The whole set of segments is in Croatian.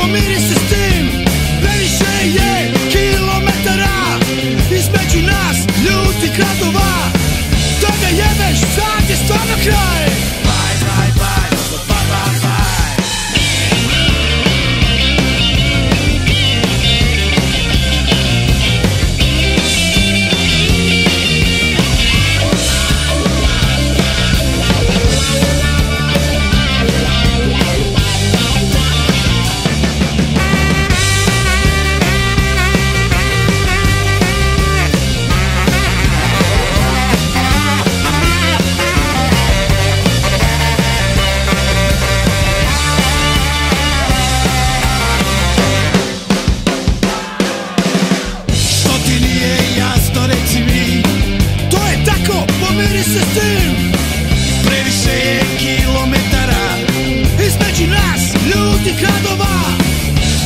comer esse pustih kadova.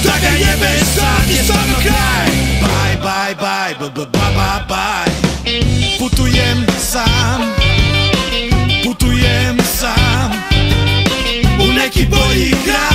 Da ga jebe sad je samo kraj. Bye, bye, bye, b -b bye, bye, bye. Putujem sam Putujem sam. U neki bolji grad.